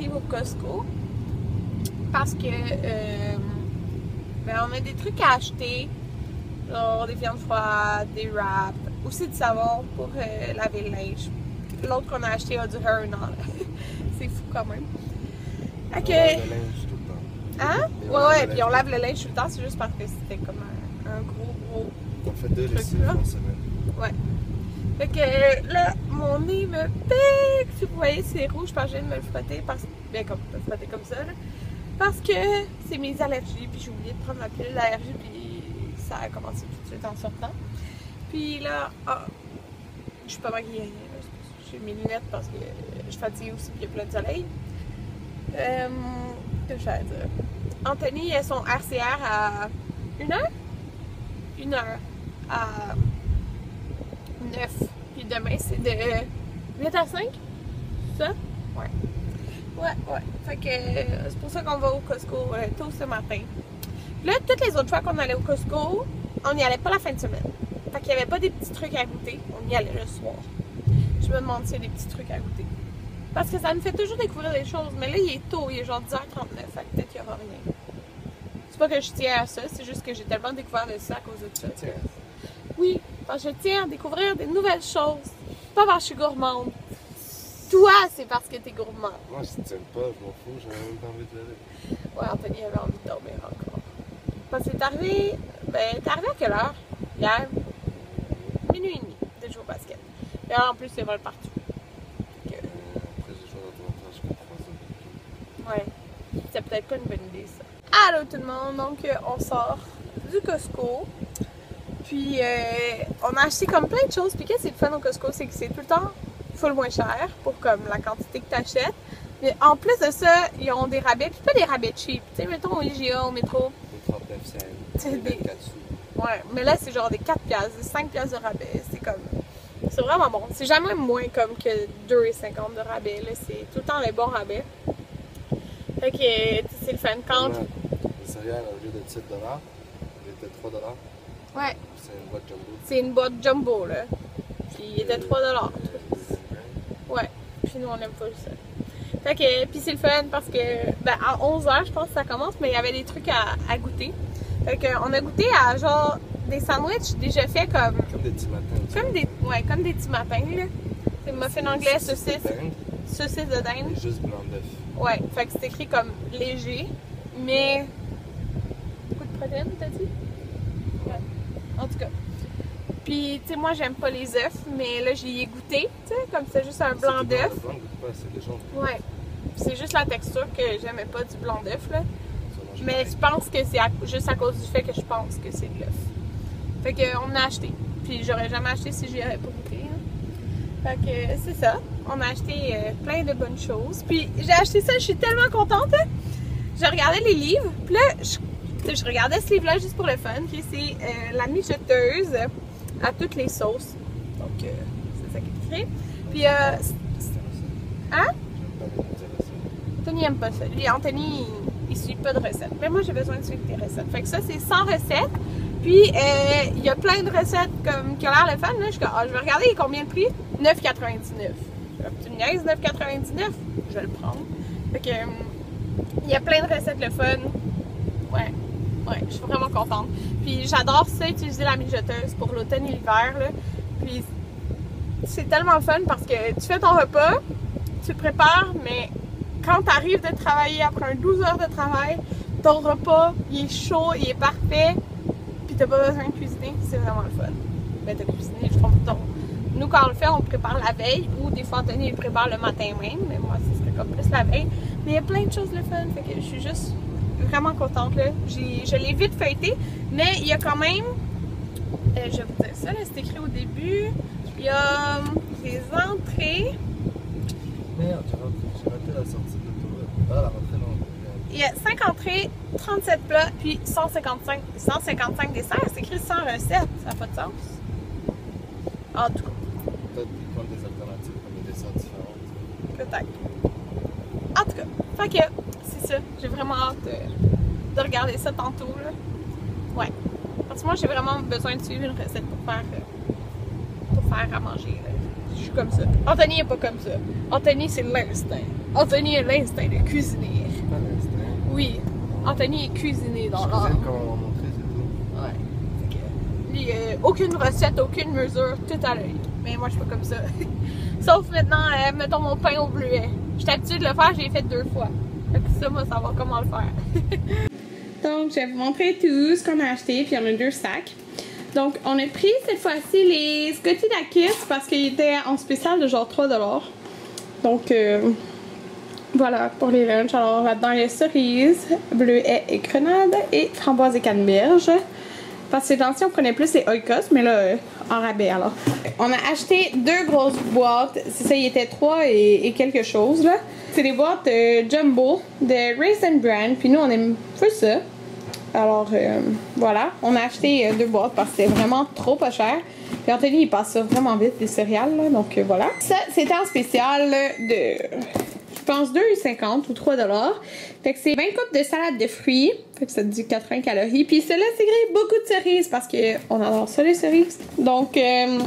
37. Puis on arrive au Costco parce que euh, ben, on a des trucs à acheter. Genre des viandes froides, des wraps, aussi du savon pour euh, laver le linge. L'autre qu'on a acheté a duré un an. C'est fou quand même. Ok. On lave le linge tout le temps. Hein? Et Ouais, ouais, puis on lave le linge tout le temps, c'est juste parce que c'était comme un, un gros, gros. On fait deux lessives en semaine. Ouais. Fait que là, mon nez me pique. Si vous voyez, c'est rouge parce que je viens de me le frotter. Parce... Bien, comme, me frotter comme ça, là. Parce que c'est mes allergies, puis j'ai oublié de prendre ma pilule d'allergie, puis ça a commencé tout de suite en sortant. Puis là, ah, je suis pas maquillée. là. J'ai mes lunettes parce que je suis fatiguée aussi, puis il y a plein de soleil. Euh, que je vais dire? Anthony a son RCR à 1 heure? 1 heure à 9. Puis demain, c'est de 8 à 5? Ça? Ouais. Ouais, ouais. Fait que euh, c'est pour ça qu'on va au Costco euh, tôt ce matin. Là, toutes les autres fois qu'on allait au Costco, on n'y allait pas la fin de semaine. Fait qu'il n'y avait pas des petits trucs à goûter. On y allait le soir. Je me demande s'il y a des petits trucs à goûter. Parce que ça me fait toujours découvrir des choses. Mais là, il est tôt, il est genre 10h39. Fait que peut-être qu'il n'y aura rien. C'est pas que je tiens à ça, c'est juste que j'ai tellement découvert de ça à cause de ça. Oui, parce que je tiens à découvrir des nouvelles choses. Pas parce que je suis gourmande. Toi, c'est parce que t'es gourmande. Moi, je tiens pas, je m'en fous, j'avais même pas envie de. Ouais, Anthony avait envie de dormir encore. Parce que t'es arrivé. Ben, t'es arrivé à quelle heure? Hier? Minuit et demi de jouer au basket. Et en plus, c'est vol partout. Euh, Après, j'ai joué dans jusqu'à 3 heures. Ouais. C'est peut-être pas une bonne idée, ça. Allô tout le monde, donc euh, on sort du Costco. Puis euh, on a acheté comme plein de choses. Puis qu'est-ce qui est le fun au Costco, c'est que c'est tout le temps full moins cher pour comme la quantité que tu achètes. Mais en plus de ça, ils ont des rabais, puis pas des rabais cheap. Tu sais, mettons au IGA, au métro. Des 39 cents. Des des- 24 sous. Ouais, mais là c'est genre des 4 piastres, des 5 piastres de rabais. C'est comme. C'est vraiment bon. C'est jamais moins comme que 2,50 de rabais. Là. C'est tout le temps les bons rabais. Fait que sais, c'est le fun quand. Les céréales, au lieu de 7 dollars, elles étaient 3 dollars. Ouais, C'est une boîte jumbo. c'est une boîte jumbo là. Puis il était 3 dollars. Euh, des grains. Ouais. Puis nous on aime pas ça. Fait que, puis c'est le fun parce que, ben, à 11h, je pense que ça commence, mais il y avait des trucs à, à goûter. Fait que, on a goûté à genre des sandwichs déjà faits comme, Comme des petits matins. comme des, ouais, comme des petits matins là. C'est muffin anglais, saucisse, saucisse de dinde. Et juste blanc d'œuf. Ouais, fait que c'est écrit comme léger, mais. Beaucoup de protéines, t'as dit? Tout cas. Puis, tu sais, moi, j'aime pas les œufs, mais là, j'y ai goûté, tu sais, comme c'est juste un blanc d'œuf. Ouais. C'est juste la texture que j'aimais pas du blanc d'œuf, là. Mais je pense que c'est juste à cause du fait que je pense que c'est de l'œuf. Fait que on a acheté. Puis j'aurais jamais acheté si j'y avais pas goûté. hein. Fait que c'est ça. On a acheté euh, plein de bonnes choses. Puis j'ai acheté ça, je suis tellement contente. hein. Je regardais les livres. Puis là, je, je regardais ce livre-là juste pour le fun. Puis c'est euh, La mijoteuse à toutes les sauces. Donc euh, c'est ça qui est écrit. Puis euh, Hein? Anthony aime pas ça. Lui, Anthony, il, il suit pas de recettes. Mais moi, j'ai besoin de suivre des recettes. Fait que ça, c'est 100 recettes. Puis, euh, il y a plein de recettes comme, qui ont l'air le fun. Là. Je, ah, je vais regarder combien le prix? 9,99. Tu me niaises, 9,99? Je vais le prendre. Fait que, il y a plein de recettes le fun. Ouais. Ouais, je suis vraiment contente. Puis, j'adore ça, utiliser la mijoteuse pour l'automne et l'hiver. Puis, c'est tellement le fun parce que tu fais ton repas, tu prépares, mais quand tu arrives de travailler après un 12 heures de travail, ton repas, il est chaud, il est parfait, puis t'as pas besoin de cuisiner, c'est vraiment le fun. Ben, t'as cuisiné, je trouve. donc, Nous, quand on le fait, on prépare la veille, ou des fois, Anthony il prépare le matin même, mais moi, ce serait comme plus la veille. Mais il y a plein de choses le fun, fait que je suis juste vraiment contente, là. Je l'ai vite feuilleté, mais il y a quand même, euh, je vais vous dire ça, là, c'est écrit au début, il y a euh, des entrées, Merde, j'ai raté, la sortie de. Ah, la rentrée, non. Il y a 5 entrées, 37 plats, puis 155, 155 desserts. C'est écrit 100 recettes. Ça n'a pas de sens. En tout cas, Peut-être qu'ils prennent des alternatives comme des desserts différents. peut-être. En tout cas, fait que ça. J'ai vraiment hâte euh, de regarder ça tantôt. Là. Ouais. Parce que moi, j'ai vraiment besoin de suivre une recette pour faire, euh, pour faire à manger. là. je suis comme ça. Anthony est pas comme ça. Anthony, c'est l'instinct. Anthony a l'instinct de cuisiner. Pas l'instinct. Oui, Anthony est cuisiné dans Je l'art. cuisine comme on m'a montré, c'est tout. Ouais. Lui, euh, aucune recette, aucune mesure, tout à l'œil. Mais moi, je suis pas comme ça. Sauf maintenant, euh, mettons mon pain au bleuet. J'étais habituée de le faire, j'ai fait deux fois. Ça, moi, savoir comment le faire. Donc, je vais vous montrer tout ce qu'on a acheté, puis on a deux sacs. Donc, on a pris cette fois-ci les Scotty Dakis parce qu'ils étaient en spécial de genre 3$. Donc, euh, voilà pour les lunchs. Alors, là-dedans, il y a cerises, bleuets et grenades et framboises et canneberges. Parce que ces temps-ci, on prenait plus les oikos, mais là, euh, en rabais alors. On a acheté deux grosses boîtes. Ça, il était trois et, quelque chose, là. C'est des boîtes euh, jumbo de Raisin Brand. Puis nous, on aime plus ça. Alors, euh, voilà. On a acheté euh, deux boîtes parce que c'était vraiment trop pas cher. Puis Anthony, il passe ça vraiment vite, les céréales, là. Donc, voilà. Ça, c'était en spécial de pense 2,50 ou 3 dollars. Fait que c'est 20 coupes de salade de fruits. Fait que ça te dit 80 calories. Puis celle-là, c'est gré beaucoup de cerises parce que on adore ça les cerises. Donc euh,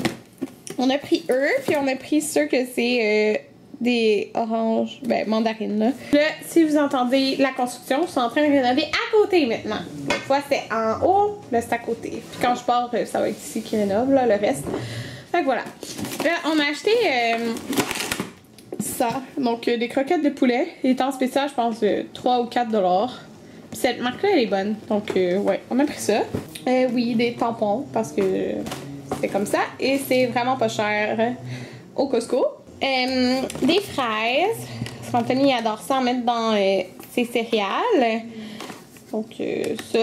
on a pris eux, puis on a pris ceux que c'est euh, des oranges, ben mandarines là. Là, si vous entendez la construction, je suis en train de rénover à côté maintenant. L'autre fois c'était en haut, là c'est à côté. Puis quand je pars, euh, ça va être ici qui rénove là, le reste. Fait que voilà. Là, on a acheté Donc, euh, des croquettes de poulet. Il est en spécial, je pense, de 3 ou 4 dollars. Cette marque-là, elle est bonne. Donc, euh, ouais, on a pris ça. Euh, oui, des tampons, parce que c'est comme ça. Et c'est vraiment pas cher au Costco. Des fraises. Parce qu'Anthony adore ça en mettre dans ses céréales. Donc, ça.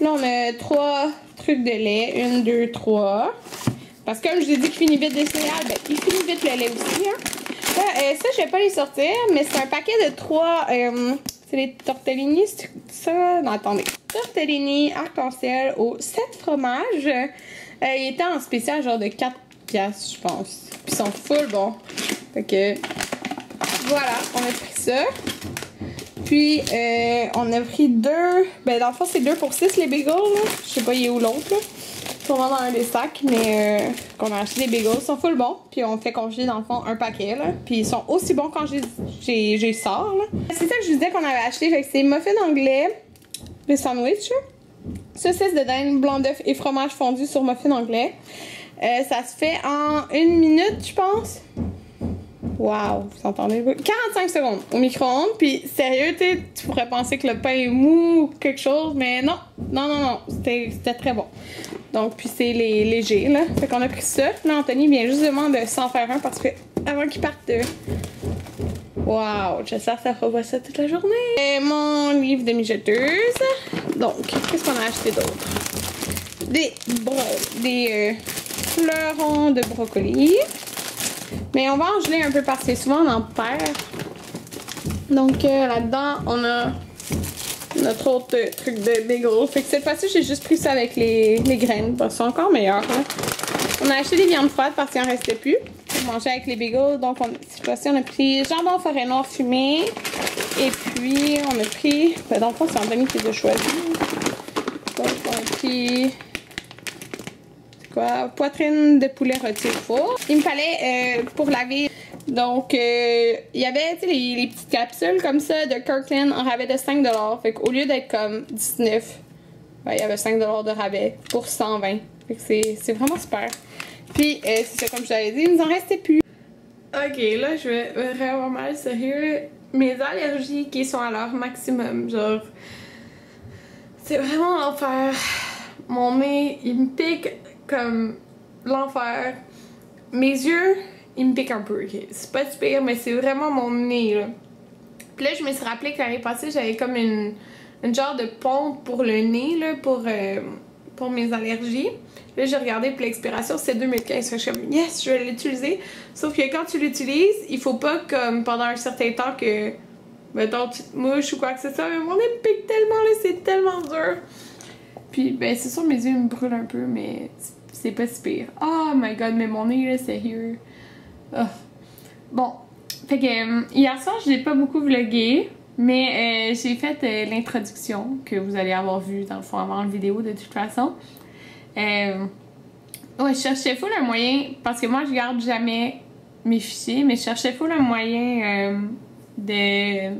Là, on a trois trucs de lait. Une, deux, trois. Parce que comme je vous ai dit qu'il finit vite des céréales, ben, il finit vite le lait aussi. Hein. Euh, ça, je vais pas les sortir, mais c'est un paquet de trois. euh, c'est les tortellini, ça? Non, attendez. Tortellini arc-en-ciel au 7 fromages. Euh, il était en spécial, genre de 4 piastres, je pense. Puis ils sont full bons. Fait que. Voilà, on a pris ça. Puis, euh, on a pris deux. Ben, dans le fond, c'est deux pour 6 les bagels, là. Je sais pas, il est où l'autre. Sûrement dans un des sacs, mais euh, qu'on a acheté des bagels. Ils sont full bons. Puis, on fait congeler, dans le fond, un paquet, là. Puis, ils sont aussi bons quand j'ai- sors, là. C'est ça que je vous disais qu'on avait acheté. C'est muffin anglais, le sandwich, saucisse de dinde, blanc d'œuf et fromage fondu sur muffin anglais. Euh, ça se fait en une minute, je pense. Wow, vous entendez? Le bruit? 45 secondes au micro-ondes, puis sérieux, tu pourrais penser que le pain est mou ou quelque chose, mais non, non, non, non, c'était très bon. Donc, puis c'est les légers, là. Fait qu'on a pris ça. Là, Anthony vient justement de s'en faire un parce que avant qu'il parte de. Wow, j'espère que ça pas ça toute la journée. Et mon livre de mijoteuse. Donc, qu'est-ce qu'on a acheté d'autre? Des, bro- des euh, fleurons de brocoli. Mais on va en geler un peu parce que souvent on en perd. Donc euh, là-dedans, on a notre autre truc de bagel. Fait que cette fois-ci, j'ai juste pris ça avec les, les graines qu'ils sont encore meilleurs. là. On a acheté des viandes froides parce qu'il en restait plus. On mangeait avec les bagels. Donc on, cette fois-ci, on a pris jambon forêt noir fumé. Et puis, on a pris... Ben, dans le fond, c'est Anthony qui les a choisis. Donc, on a pris quoi poitrine de poulet rôti au four. Il me fallait euh, pour laver donc euh, il y avait les, petites capsules comme ça de Kirkland en rabais de 5 Fait qu'au lieu d'être comme 19, ben, il y avait 5 de rabais pour 120. Fait que c'est c'est vraiment super. Puis euh, c'est ça comme je t'avais dit, il nous en restait plus. Ok, là je vais vraiment mal sérieux. Mes allergies qui sont à leur maximum, genre c'est vraiment l'enfer. Mon nez, il me pique comme l'enfer. Mes yeux, ils me piquent un peu. ok? C'est pas du pire, mais c'est vraiment mon nez. Là. Puis là, je me suis rappelé que l'année passée, j'avais comme une, une genre de pompe pour le nez, là, pour, euh, pour mes allergies. Là, j'ai regardé pour l'expiration, c'est 2015. Fait que Je suis comme, yes, je vais l'utiliser. Sauf que quand tu l'utilises, il faut pas, comme pendant un certain temps, que. Mettons, tu te mouches ou quoi que ce soit. Mais mon nez me pique tellement, là, c'est tellement dur. Puis, ben, c'est sûr, mes yeux me brûlent un peu, mais c'est pas si pire. Oh my god, mais mon nez, là, c'est here. Ah. Bon. Fait que, euh, hier soir, j'ai pas beaucoup vlogué, mais euh, j'ai fait euh, l'introduction que vous allez avoir vue dans le fond avant la vidéo de toute façon. Ouais, je cherchais full un moyen, parce que moi, je garde jamais mes fichiers, mais je cherchais full un moyen de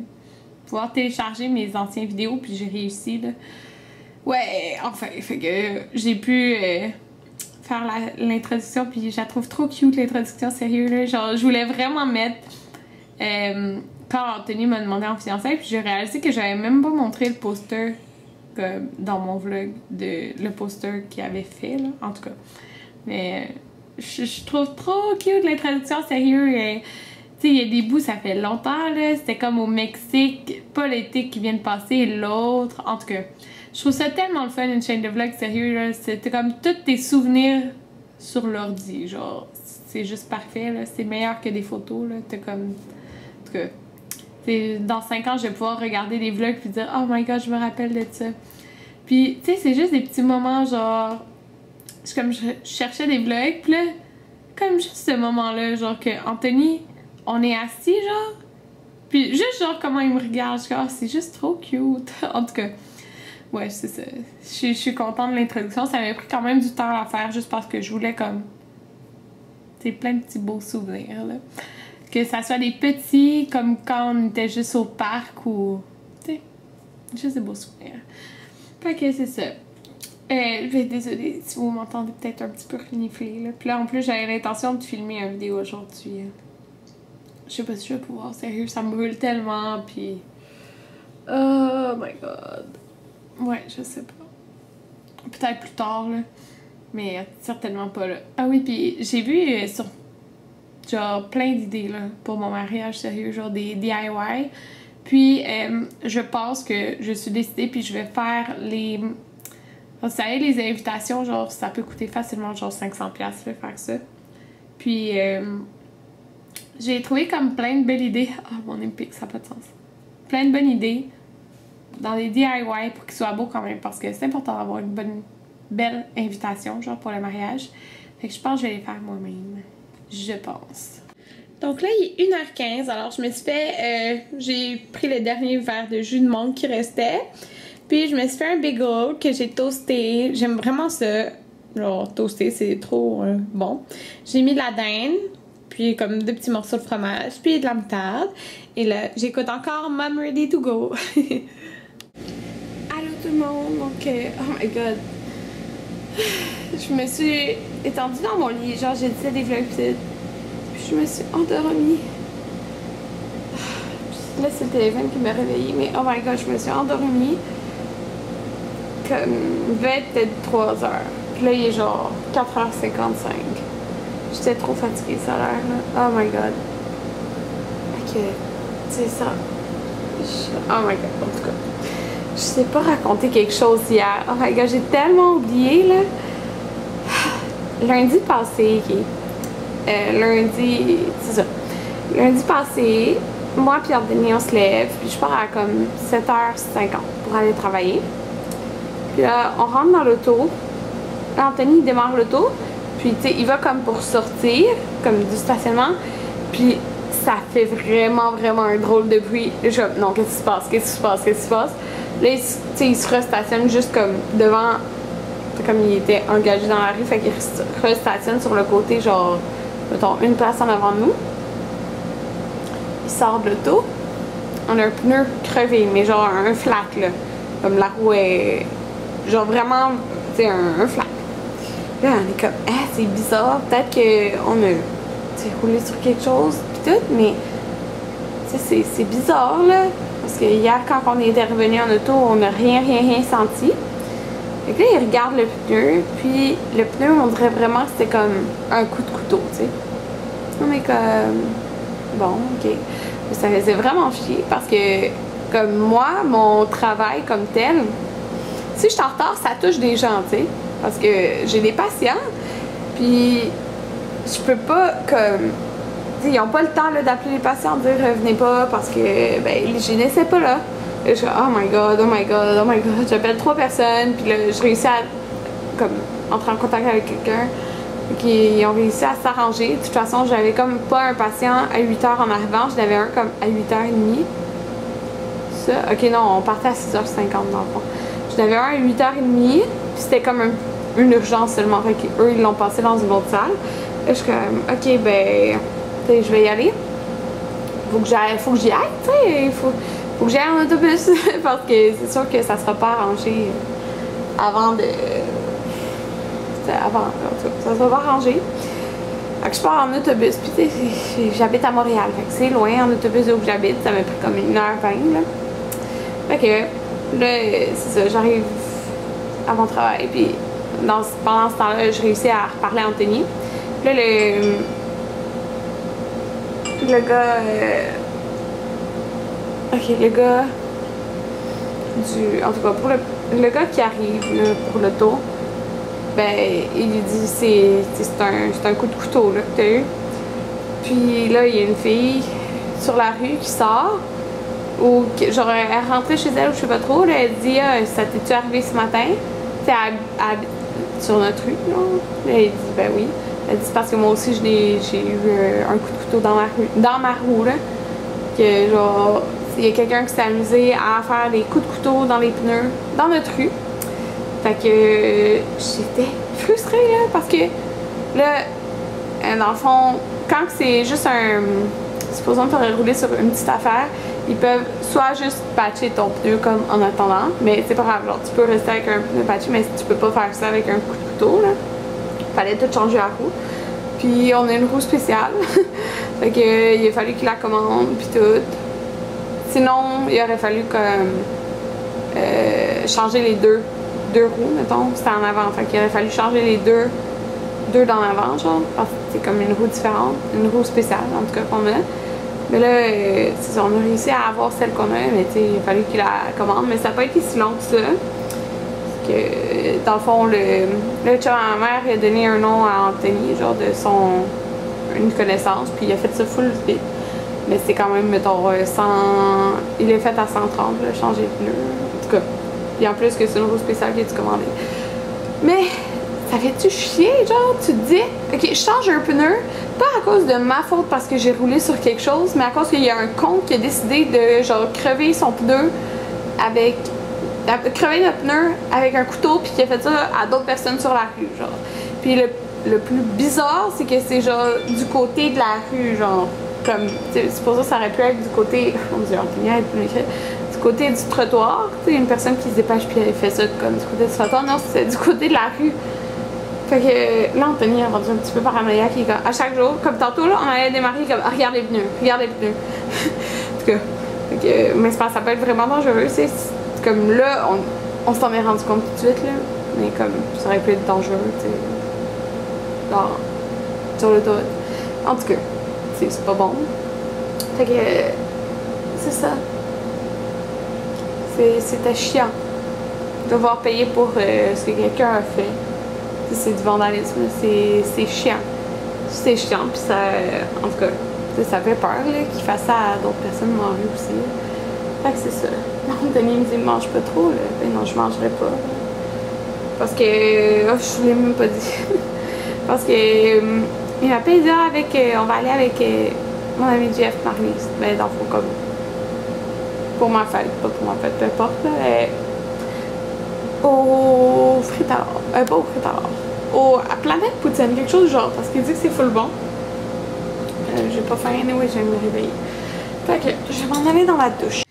pouvoir télécharger mes anciennes vidéos, puis j'ai réussi, là. Ouais, enfin, fait que j'ai pu faire l'introduction, puis je la trouve trop cute, l'introduction, sérieux, là. Genre, je voulais vraiment mettre... euh, quand Anthony m'a demandé en fiançailles, puis j'ai réalisé que j'avais même pas montré le poster dans mon vlog, de, le poster qu'il avait fait, là, en tout cas. Mais je, je trouve trop cute l'introduction, sérieux. et, tu sais, il y a des bouts, ça fait longtemps, là. C'était comme au Mexique, pas l'été qui vient de passer, l'autre. En tout cas, je trouve ça tellement le fun, une chaîne de vlog, sérieux. C'était comme tous tes souvenirs sur l'ordi, genre. C'est juste parfait, là. C'est meilleur que des photos, là. T'as comme. En tout cas. dans 5 ans, je vais pouvoir regarder des vlogs puis dire Oh my god, je me rappelle de ça. Puis, tu sais, c'est juste des petits moments, genre. C'est comme je je cherchais des vlogs, puis là, comme juste ce moment-là, genre que Anthony, on est assis, genre. Puis juste, genre, comment il me regarde, je comme, Ah, c'est juste trop cute. en tout cas, ouais, c'est ça. Je suis- contente de l'introduction. Ça m'a pris quand même du temps à faire juste parce que je voulais, comme. Sais, plein de petits beaux souvenirs, là. Que ça soit des petits, comme quand on était juste au parc ou. Tu sais, juste des beaux souvenirs. Fait que c'est ça. Euh, désolée si vous m'entendez peut-être un petit peu renifler. Là. Puis là, en plus, j'avais l'intention de filmer une vidéo aujourd'hui. Je sais pas si je vais pouvoir, sérieux, ça me brûle tellement. Puis. Oh my god. Ouais, je sais pas. Peut-être plus tard, là. Mais certainement pas là. Ah oui, puis j'ai vu euh, sur. Genre plein d'idées, là, pour mon mariage, sérieux, genre des DIY. Puis, euh, je pense que je suis décidée, puis je vais faire les. Vous savez, les invitations, genre, ça peut coûter facilement, genre, 500$ piastres, là, faire ça. Puis, euh, j'ai trouvé comme plein de belles idées. Ah, mon Olympique, ça n'a pas de sens. Plein de bonnes idées dans les DIY pour qu'ils soient beaux quand même, parce que c'est important d'avoir une bonne, belle invitation, genre, pour le mariage. Fait que je pense que je vais les faire moi-même. Je pense. Donc là, il est 1h15, alors je me suis fait. euh, j'ai pris le dernier verre de jus de mangue qui restait. Puis je me suis fait un bagel que j'ai toasté. J'aime vraiment ça. Genre, toasté, c'est trop euh, bon. J'ai mis de la dinde, puis comme deux petits morceaux de fromage, puis de la moutarde. Et là, j'écoute encore Mom Ready to Go. Euh, oh my god. Je me suis étendue dans mon lit, genre j'ai dit des vlogs. Puis je me suis endormie. Puis là, c'est le téléphone qui m'a réveillée, mais oh my god, je me suis endormie. Comme, peut-être 3 heures. Puis là, il est genre 4h55. J'étais trop fatiguée, ça a l'air. Oh my god. Ok, c'est ça. Oh my god, en tout cas. Je sais pas raconter quelque chose hier. Oh my god, j'ai tellement oublié, là. Lundi passé, ok. Euh, lundi, c'est ça. Lundi passé, moi puis Anthony, on se lève, puis je pars à comme 7h50 pour aller travailler. Puis là, on rentre dans l'auto. Anthony, il démarre l'auto. Puis, tu sais, il va comme pour sortir, comme du stationnement. Puis, ça fait vraiment, vraiment un drôle de bruit. Je non, qu'est-ce qui se passe? Qu'est-ce qui se passe? Qu'est-ce qui se passe? Là, il, il se restationne juste comme devant. Comme il était engagé dans la rue, fait qu'il restationne sur le côté, genre, mettons, une place en avant de nous. Il sort de l'auto. On a un pneu crevé, mais genre un flat, là. Comme la roue est. Genre vraiment, tu sais, un, flat. Là, on est comme, ah, c'est bizarre. Peut-être qu'on a roulé sur quelque chose, pis tout, mais. Tu sais, c'est bizarre, là. Hier, quand on était revenu en auto, on n'a rien, rien, rien senti. Fait que là, il le pneu, puis le pneu, on dirait vraiment que c'était comme un coup de couteau, tu sais. On est comme. Bon, ok. Mais ça faisait vraiment chier parce que, comme moi, mon travail comme tel, si je suis en retard, ça touche des gens, tu sais. Parce que j'ai des patients, puis je peux pas, comme. Ils ont pas le temps d'appeler les patients, de dire revenez pas parce que, ben, l'hygiéniste n'est pas là. Et je suis oh my god, oh my god, oh my god. J'appelle trois personnes, puis là, je réussis à, comme, entrer en contact avec quelqu'un qui ont réussi à s'arranger. De toute façon, j'avais comme pas un patient à 8h en arrivant, j'en avais un comme à 8h30. Ça, ok, non, on partait à 6h50 dans le fond. J'en avais un à 8h30, puis c'était comme un- une urgence seulement. Fait qu'eux, ils l'ont passé dans une autre salle. Là, je suis comme, ok, ben, je vais y aller. Faut que faut que j'y aille, tu faut, faut que j'aille en autobus parce que c'est sûr que ça sera pas arrangé avant de. Avant, en tout ça sera pas arrangé. Fait que je pars en autobus, puis j'habite à Montréal, fait que c'est loin en autobus où j'habite, ça m'a pris comme une heure vingt, là. Fait que là, c'est ça, j'arrive à mon travail, puis dans, pendant ce temps-là, je réussis à reparler à Anthony. Puis là, le, le gars. euh, ok, le gars. Du. En tout cas, pour le, le gars qui arrive pour le tour, ben, il lui dit c'est un, un coup de couteau là, que t'as eu. Puis là, il y a une fille sur la rue qui sort, ou genre, elle rentrée chez elle, ou je sais pas trop, là, elle dit ah, Ça t'es-tu arrivé ce matin? Elle- sur notre rue, là? Elle dit Ben oui. Elle dit parce que moi aussi, j'ai eu euh, un coup de couteau dans ma rue, dans ma roue. Que genre, il y a quelqu'un qui s'est amusé à faire des coups de couteau dans les pneus dans notre rue. Fait que euh, j'étais frustrée parce que là, euh, dans le fond, quand c'est juste un. Supposons que tu aurais roulé sur une petite affaire, ils peuvent soit juste patcher ton pneu comme en attendant, mais c'est pas grave, tu peux rester avec un pneu patché, mais tu peux pas faire ça avec un coup de couteau là. Fallait tout changer la roue. Puis on a une roue spéciale. fait que euh, il a fallu qu'il la commande puis tout. Sinon, il aurait fallu comme euh, changer les deux, deux roues, mettons, c'était en avant. Fait qu'il aurait fallu changer les deux, deux dans l'avant, genre, parce que c'est comme une roue différente, une roue spéciale, en tout cas, qu'on a. Mais là, euh, on a réussi à avoir celle qu'on a, mais il a fallu qu'il la commande. Mais ça n'a pas été si long que ça. Que, euh, dans le fond, le, le chum à ma mère a donné un nom à Anthony, genre de son. une connaissance, puis il a fait ça full vite. Mais c'est quand même, mettons, euh, 100. Il est fait à 130, là, changer de pneu. En tout cas. Puis en plus que c'est une roue spéciale qui est commandé. Mais ça fait-tu chier, genre, tu te dis, ok, je change un pneu, pas à cause de ma faute parce que j'ai roulé sur quelque chose, mais à cause qu'il y a un con qui a décidé de, genre, crever son pneu avec. Crever le pneu avec un couteau, puis qui a fait ça à d'autres personnes sur la rue, genre. Puis le, le plus bizarre, c'est que c'est, genre, du côté de la rue, genre. Comme, c'est pour ça que ça aurait pu être du côté. M'écrire. Du côté du trottoir, tu une personne qui se dépêche puis elle fait ça comme du côté du trottoir. Non, c'est du côté de la rue. Fait que là, Anthony est rendu un petit peu paranoïaque. Il à chaque jour, comme tantôt, là, on allait démarrer comme, regarde les pneus, regarde les pneus. en tout cas, que, mais ça peut être vraiment dangereux. c'est comme là, on, on s'en est rendu compte tout de suite, là. Mais comme, ça aurait pu être dangereux, tu sais. Genre, sur l'autoroute. En tout cas, c'est pas bon. Fait que, c'est ça. C'était chiant. Devoir payer pour euh, ce que quelqu'un a fait. C'est- du vandalisme. C'est chiant. C'est chiant, puis ça. En tout cas, ça fait peur qu'il fasse ça à d'autres personnes dans aussi. Fait que c'est ça. Anthony me dit mange pas trop. Là. Ben non, je mangerai pas. Parce que. oh, je vous l'ai même pas dit. Parce que. euh, il m'a appelé dire avec. euh, on va aller avec euh, mon ami Jeff Marlise. Ben, dans le fond, comme. Pour ma fête, pas pour ma fête, peu importe. Là, au fritard. Pas au fritard. Au, à Planète Poutine, quelque chose du genre. Parce qu'il dit que c'est full bon. J'ai pas faim, anyway, je vais me réveiller. Fait que je vais m'en aller dans la douche.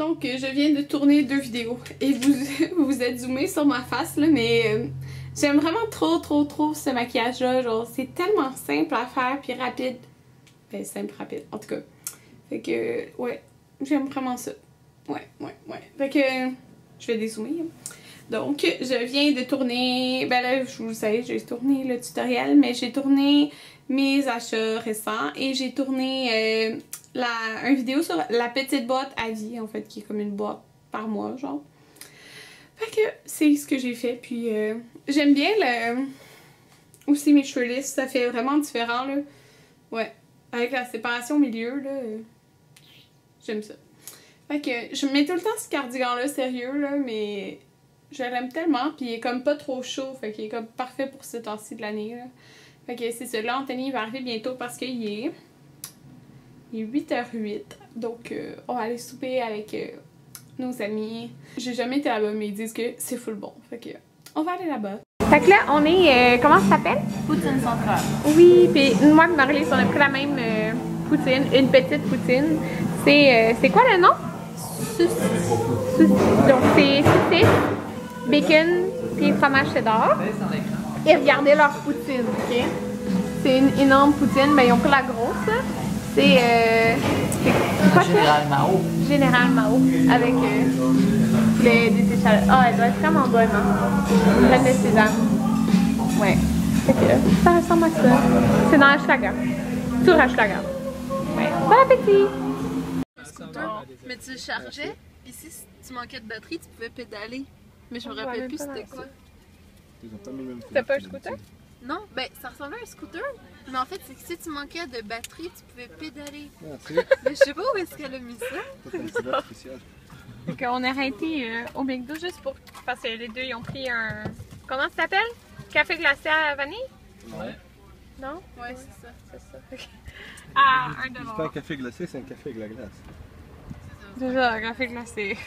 Donc, je viens de tourner deux vidéos et vous vous êtes zoomé sur ma face, là, mais euh, j'aime vraiment trop, trop, trop ce maquillage-là. Genre, c'est tellement simple à faire puis rapide. Ben, simple, rapide, en tout cas. Fait que, ouais, j'aime vraiment ça. Ouais, ouais, ouais. Fait que, je vais dézoomer. Donc, je viens de tourner, ben là, je vous le sais, j'ai tourné le tutoriel, mais j'ai tourné mes achats récents et j'ai tourné euh, la, une vidéo sur la petite boîte à vie, en fait, qui est comme une boîte par mois, genre. Fait que c'est ce que j'ai fait, puis euh, j'aime bien le... Aussi mes cheveux ça fait vraiment différent, là. Ouais, avec la séparation au milieu, là, euh, j'aime ça. Fait que je mets tout le temps ce cardigan-là sérieux, là, mais je l'aime tellement, puis il est comme pas trop chaud, fait qu'il est comme parfait pour ce temps-ci de l'année, là. Fait que c'est ça, là, Anthony va arriver bientôt parce qu'il est... Il est 8h08, donc euh, on va aller souper avec euh, nos amis. J'ai jamais été là-bas, mais ils disent que c'est full bon, fait que on va aller là-bas. Fait que là, on est... euh, comment ça s'appelle? Poutine centrale. Oui, puis moi et Marie-Lise, on a pris la même, euh, poutine, une petite poutine. C'est euh, c'est quoi le nom? Sus- sus- Donc c'est saucisse, bacon, puis fromage cheddar. Et regardez leur poutine, ok? C'est une énorme poutine, mais ils ont pris la grosse. C'est euh, c'est c'est quoi ça? Général Mao. Général Mao avec euh, les, des échalotes. Ah, elle doit être vraiment bonne, hein? Pleine de sésame. Ouais. Fait que ça ressemble à ça. C'est dans Hochelaga. Sur Hochelaga. Ouais. Bon appétit! scooter, mais tu le chargeais, puis si tu manquais de batterie, tu pouvais pédaler. Mais je me rappelle plus c'était quoi. Ont pas un scooter? Non, ben ça ressemblait à un scooter, mais en fait, c'est que si tu manquais de batterie, tu pouvais pédaler. Ah, Mais je sais pas où est-ce qu'elle a mis ça. c'est un petit verre spécial. Fait qu'on a arrêté euh, au McDo juste pour. Parce que les deux, ils ont pris un. Comment ça s'appelle? Café glacé à la vanille? Ouais. Non? Ouais, c'est ça. C'est ça. Ah, un C'est pas un dollar. café glacé, c'est un café avec la glace. C'est ça, un café glacé.